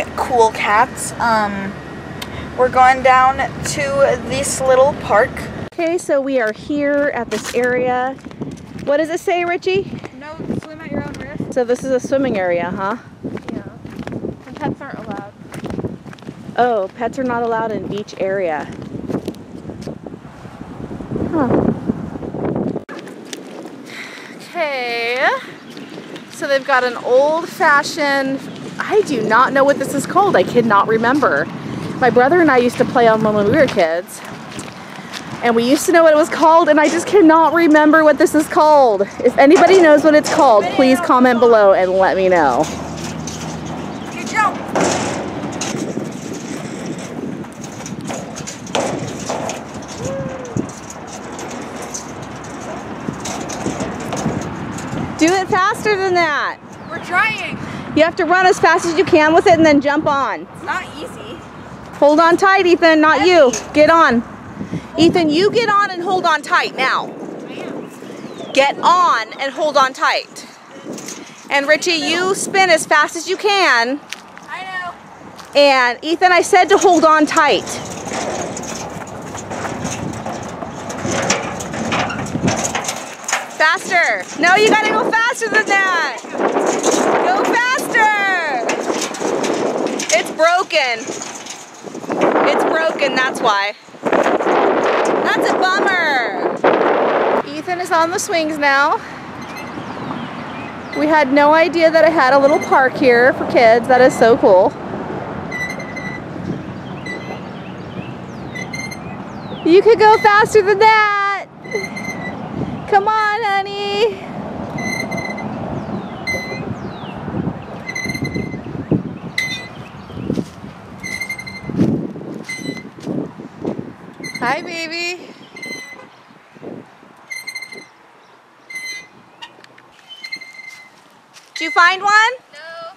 really cool cats. Um, we're going down to this little park. Okay, so we are here at this area. What does it say, Richie? No, swim at your own risk. So this is a swimming area, huh? Yeah. And pets aren't allowed. Oh, pets are not allowed in beach area. Huh. Okay. So they've got an old-fashioned, I do not know what this is called. I cannot remember. My brother and I used to play on one when we were kids. And we used to know what it was called, and I just cannot remember what this is called. If anybody knows what it's called, please comment below and let me know. You jump. Do it faster than that. We're trying. You have to run as fast as you can with it and then jump on. It's not easy. Hold on tight, Ethan, not you. Get on. Ethan, you get on and hold on tight now. Get on and hold on tight. And Richie, you spin as fast as you can. I know. And Ethan, I said to hold on tight. Faster. No, you gotta go faster than that. Go faster. It's broken. It's broken, that's why. That's a bummer. Ethan is on the swings now. We had no idea that I had a little park here for kids. That is so cool. You could go faster than that. Come on, honey. Hi, baby. Did you find one? No.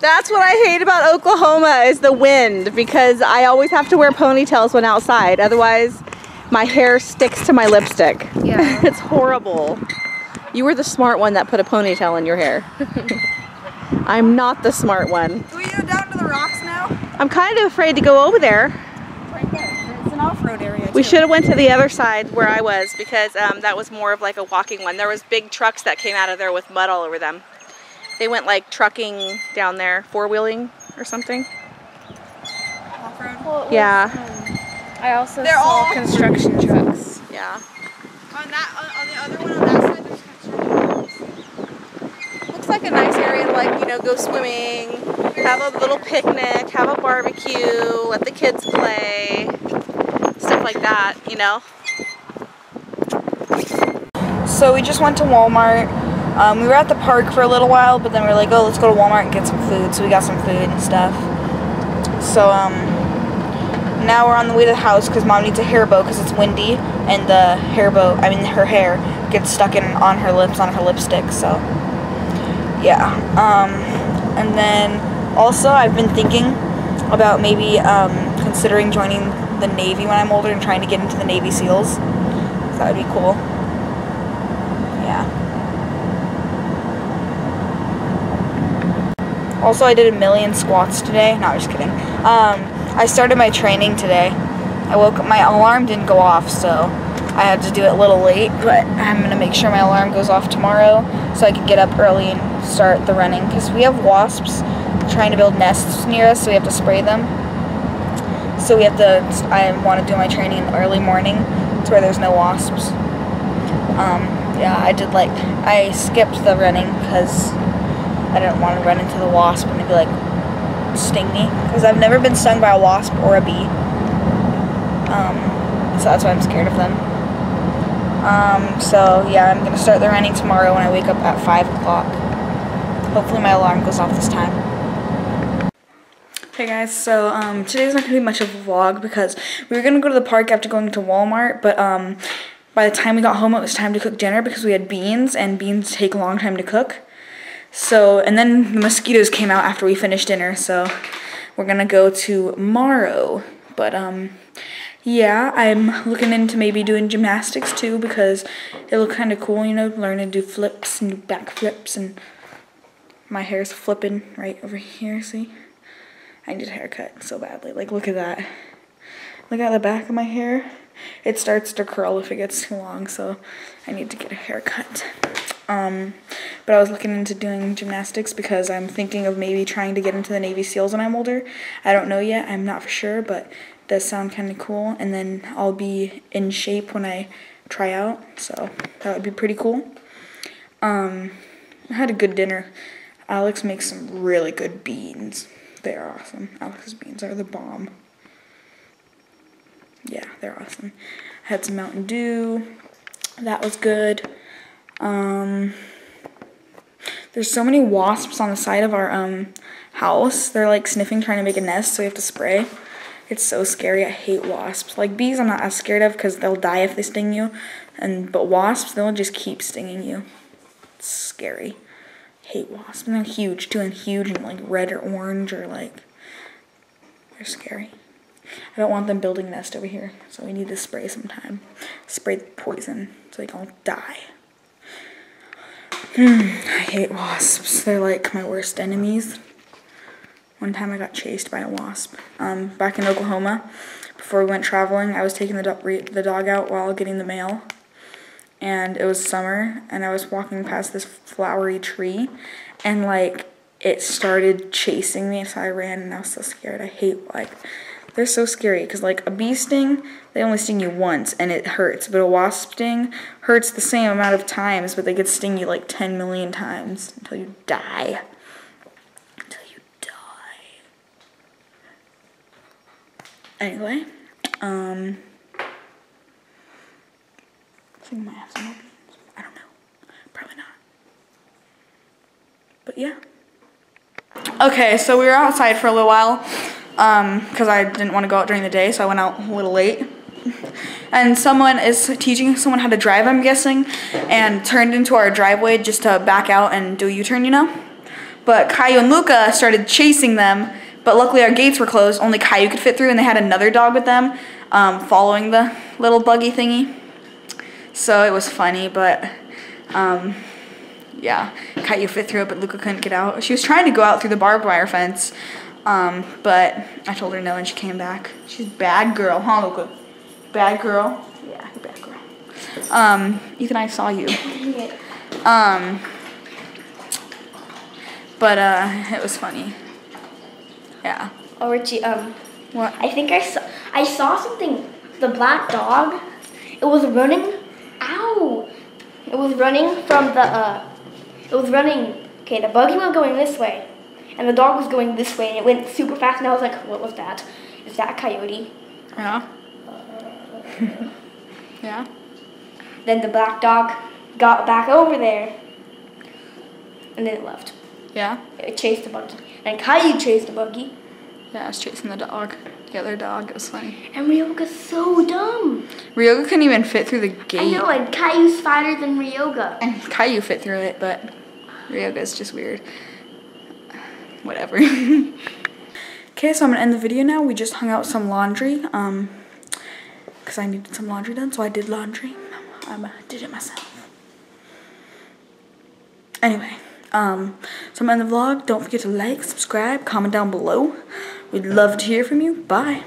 That's what I hate about Oklahoma is the wind because I always have to wear ponytails when outside. Otherwise, my hair sticks to my lipstick. Yeah. it's horrible. You were the smart one that put a ponytail in your hair. I'm not the smart one. Do we go down to the rocks now? I'm kind of afraid to go over there. Right there. It's an off-road area. We should have went to the other side where I was because um, that was more of like a walking one. There was big trucks that came out of there with mud all over them. They went like trucking down there, four-wheeling or something. Off-road. Yeah. I also They're saw all- construction trucks. Yeah. On that, on, on the other one, on that side, there's construction. Trucks. Looks like a nice area to like, you know, go swimming, have a little picnic, have a barbecue, let the kids play, stuff like that, you know. So we just went to Walmart. Um, we were at the park for a little while, but then we were like, oh, let's go to Walmart and get some food. So we got some food and stuff. So um, now we're on the way to the house because mom needs a hair bow because it's windy and the hair bow, I mean her hair, gets stuck in on her lips, on her lipstick. So yeah. Um, and then also I've been thinking about maybe um, considering joining the Navy when I'm older and trying to get into the Navy SEALs. That would be cool. Yeah. Also, I did a million squats today. No, I'm just kidding. Um, I started my training today. I woke up, my alarm didn't go off, so I had to do it a little late, but I'm to make sure my alarm goes off tomorrow so I can get up early and start the running because we have wasps trying to build nests near us, so we have to spray them. So we have to, I want to do my training in the early morning to where there's no wasps. Um, yeah, I did like, I skipped the running because I didn't want to run into the wasp and it'd be like, sting me. Because I've never been stung by a wasp or a bee. Um, so that's why I'm scared of them. Um, so yeah, I'm going to start the running tomorrow when I wake up at 5 o'clock. Hopefully my alarm goes off this time. Hey guys, so um, today's not going to be much of a vlog because we were going to go to the park after going to Walmart, but um, by the time we got home it was time to cook dinner because we had beans, and beans take a long time to cook. So, and then the mosquitoes came out after we finished dinner, so we're going to go to tomorrow. But um, yeah, I'm looking into maybe doing gymnastics too because it looked kind of cool, you know, learning to do flips and do back flips and My hair's flipping right over here, see? I need a haircut so badly. Like, look at that. Look at the back of my hair. It starts to curl if it gets too long, so I need to get a haircut. Um, but I was looking into doing gymnastics because I'm thinking of maybe trying to get into the Navy SEALs when I'm older. I don't know yet. I'm not for sure, but it does sound kind of cool. And then I'll be in shape when I try out, so that would be pretty cool. Um, I had a good dinner. Alex makes some really good beans. They are awesome. Alex's beans are the bomb. Yeah, they're awesome. I had some Mountain Dew. That was good. Um, there's so many wasps on the side of our um, house. They're like sniffing, trying to make a nest, so we have to spray. It's so scary. I hate wasps. Like bees, I'm not as scared of because they'll die if they sting you. And but wasps, they'll just keep stinging you. It's scary. Hate wasps. And they're huge too, and huge and like red or orange or like they're scary. I don't want them building nest over here, so we need to spray sometime. Spray the poison so they don't die. I hate wasps. They're like my worst enemies. One time I got chased by a wasp. Um, back in Oklahoma, before we went traveling, I was taking the, do the dog out while getting the mail. And it was summer, and I was walking past this flowery tree, and like it started chasing me, so I ran, and I was so scared. I hate like they're so scary because like a bee sting, they only sting you once and it hurts, but a wasp sting hurts the same amount of times, but they could sting you like 10 million times until you die. Until you die. Anyway, um, I think I might have some more beans. I don't know. Probably not. But yeah. Okay, so we were outside for a little while because um, I didn't want to go out during the day, so I went out a little late. And someone is teaching someone how to drive, I'm guessing, and turned into our driveway just to back out and do a U-turn, you know? But Caillou and Luca started chasing them, but luckily our gates were closed. Only Caillou could fit through, and they had another dog with them um, following the little buggy thingy. So it was funny, but um, yeah, Caillou fit through it, but Luca couldn't get out. She was trying to go out through the barbed wire fence, um, but I told her no and she came back. She's bad girl, huh, Luca? Bad girl? Yeah, bad girl. Um, Ethan, I saw you. Um, but, uh, it was funny. Yeah. Oh, Richie, um, What? I think I saw, I saw something, the black dog, it was running, ow, it was running from the, uh, it was running, okay, the buggy was going this way, and the dog was going this way, and it went super fast, and I was like, what was that? Is that a coyote? Yeah. yeah. Then the black dog got back over there, and then it left. Yeah. It chased the buggy. And Caillou chased the buggy. Yeah, I was chasing the dog. The other dog. It was funny. And Ryoga's so dumb. Ryoga couldn't even fit through the gate. I know, and Caillou's fatter than Ryoga. And Caillou fit through it, but Ryoga's just weird. Whatever. okay, so I'm gonna end the video now. We just hung out some laundry, um, because I needed some laundry done, so I did laundry. I um, did it myself. Anyway, um, so I'm gonna end the vlog. Don't forget to like, subscribe, comment down below. We'd love to hear from you. Bye.